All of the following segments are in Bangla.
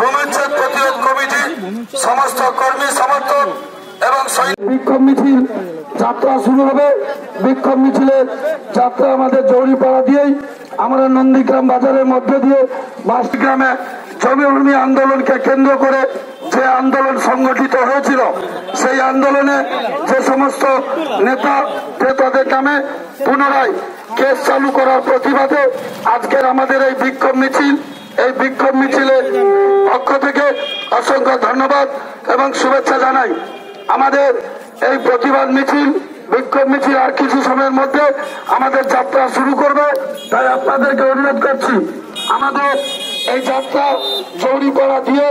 ভূমিচ্ছেদ প্রতিরোধ কমিটি, সমস্ত কর্মী সমর্থক এবং বিক্ষোভ মিছিল যাত্রা শুরু হবে। বিক্ষোভ মিছিলের যাত্রা আমাদের জৌরিপাড়া দিয়েই আমরা নন্দীগ্রাম বাজারের মধ্যে দিয়ে বাসগ্রামে জমিভূমি আন্দোলনকে কেন্দ্র করে যে আন্দোলন সংগঠিত হয়েছিল, সেই আন্দোলনে যে সমস্ত নেতা ক্রেতাদের নামে পুনরায় কেস চালু করার প্রতিবাদে আজকের আমাদের এই বিক্ষোভ মিছিল এই বিক্ষোভ মিছিলের পক্ষ থেকে অসংখ্য ধন্যবাদ এবং শুভেচ্ছা জানাই। আমাদের এই প্রতিবাদ মিছিল, বিক্ষোভ মিছিল আর কিছু সময়ের মধ্যে আমাদের যাত্রা শুরু করবে। তাই আপনাদেরকে অনুরোধ করছি, আমাদের এই যাত্রা চৌরিপাড়া দিয়ে,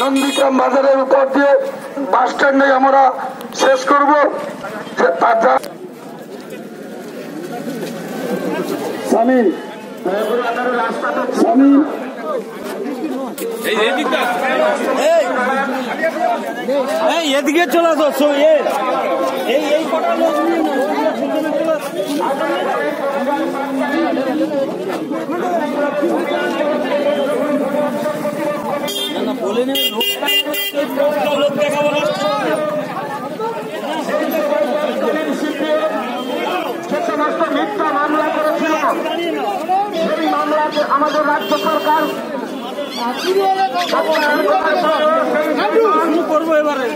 নন্দীগ্রাম বাজারের উপর দিয়ে বাস স্ট্যান্ডে আমরা শেষ করব। যে তার সামিল সামিল এই এদিকে চলে আসো এ। এই এই কটা লোক না পিছনে চলে আসো। না না বলে নেবে লোক লোক দেখাবো না। মিথ্যা মামলা করেছিল। সেই মামলাকে আমাদের রাজ্য করব এবারে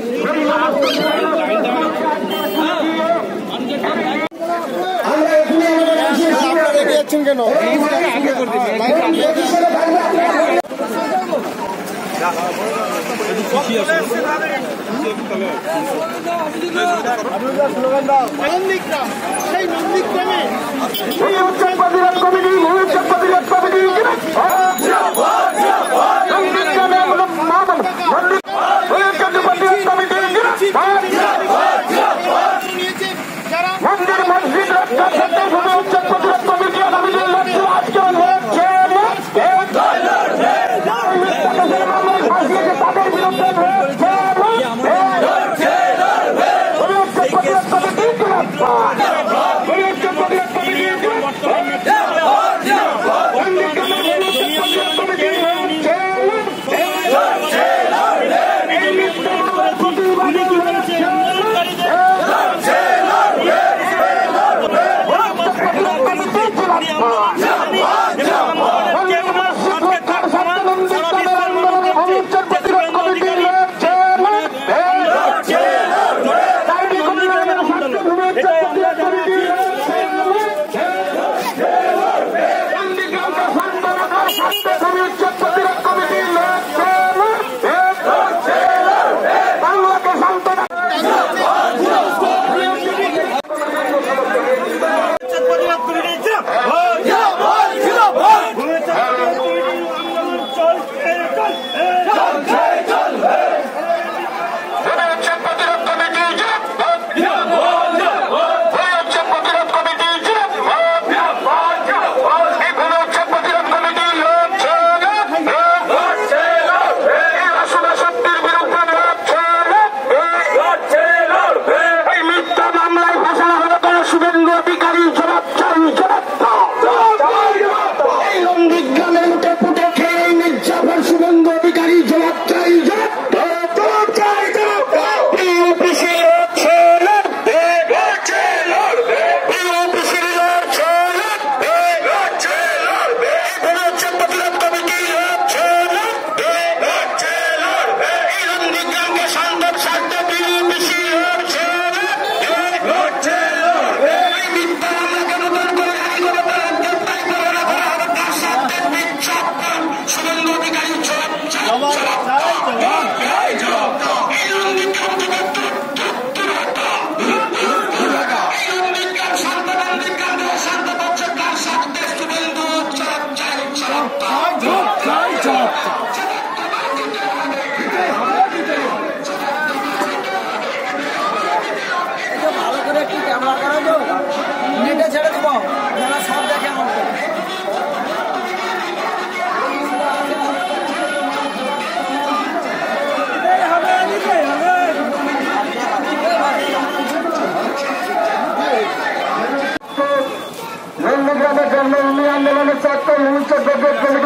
এই উচ্ছেদ প্রতিরোধ কমিটি প্রতিরোধ কমিটি। ভালো तो मुँह से बगैर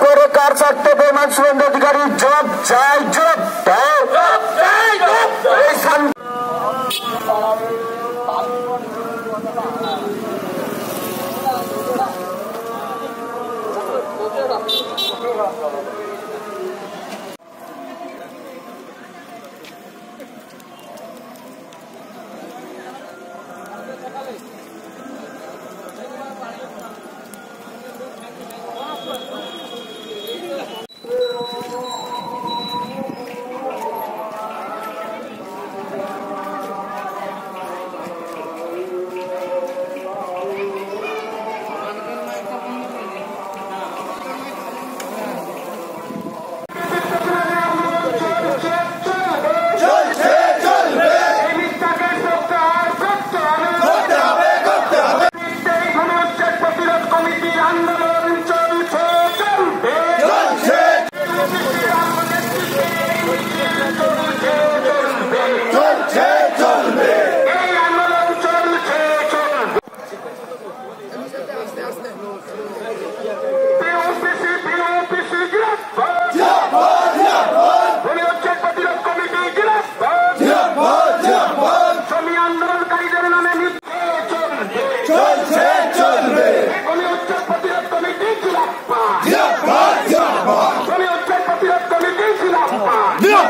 कोरे कार सकते बेमन सुरेंद्र अधिकारी जब जाए जवाब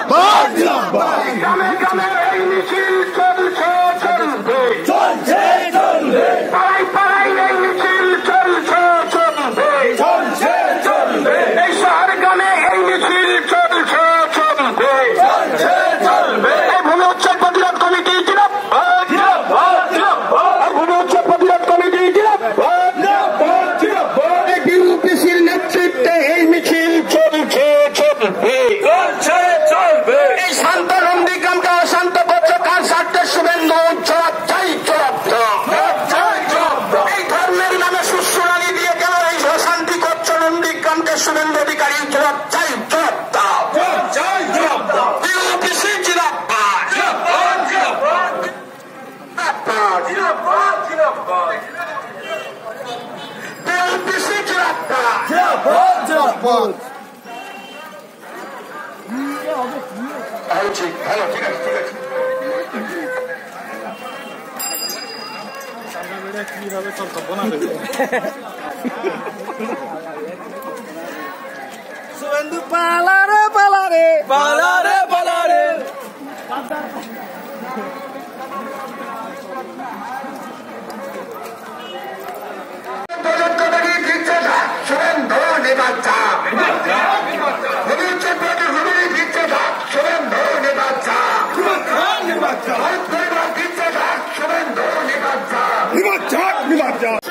啊！পাক ভালো পালারে পালারে। পালারে পালারে। Suvendu Niemand sagt, niemand sagt.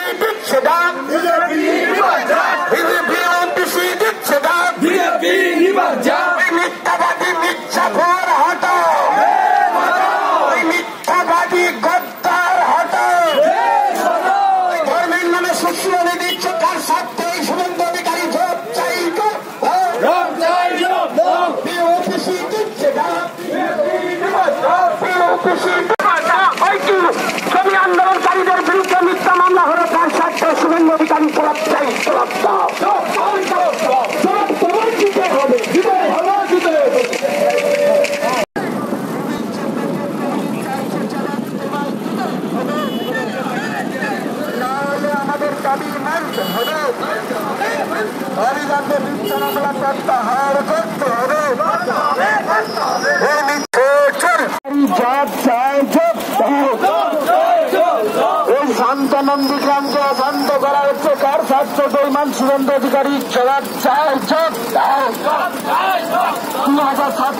শান্তানন্দী গ্রামকে অশান্ত করা হচ্ছে কার স্বার্থ দৈমান সুরেন্দ্র অধিকারী জগৎ চায়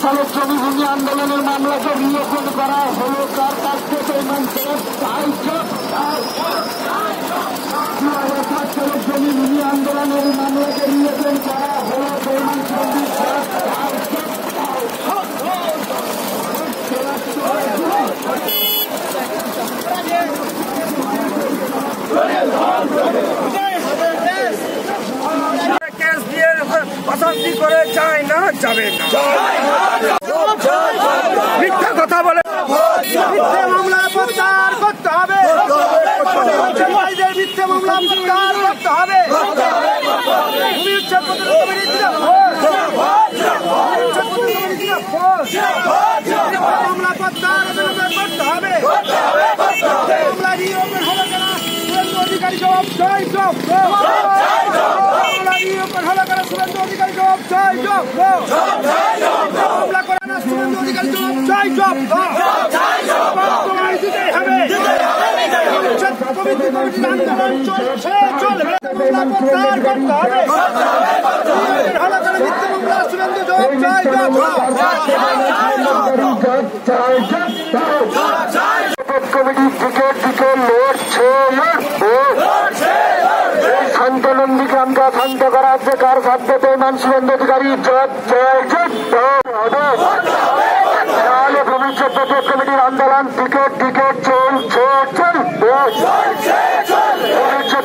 সালের শ্রমিক ভূমি আন্দোলনের মামলাকে নিয়োগন করা হলো। তার কাছ থেকে সাত শ্রমিক ভূমি আন্দোলনের মামলাকে নিয়োগন করা হল। পরিমাণ শ্রমিক অশান্তি করে যায় না যাবে মিথ্যা কথা বলে মামলা করতে হবে। মামলা করতে হবে। জবাব মামলা রিওপেন হলো কেন সুরেন্দ্র অধিকারী জবাব চাই জবাব মামলা করে না সুরেন্দ্র অধিকারী উচ্ছেদ কমিটি কমিটির আন্দোলন চলছে চলবে প্রত্যাহার করতে হবে হলো কেন মিথ্যে মামলা সুরেন্দ্র জবাব চাই জবাব কমিটি দিকে দিকে লড়ছে লড়ছে এই শান্তনন্দীকে আমরা শান্ত করা হচ্ছে কার সাধ্যতে মান সুরেন্দ্র অধিকারী জয় জয় জয় হবে তাহলে ভবিষ্যৎ প্রত্যেক কমিটির আন্দোলন টিকিট টিকিট চলছে চলবে ভবিষ্যৎ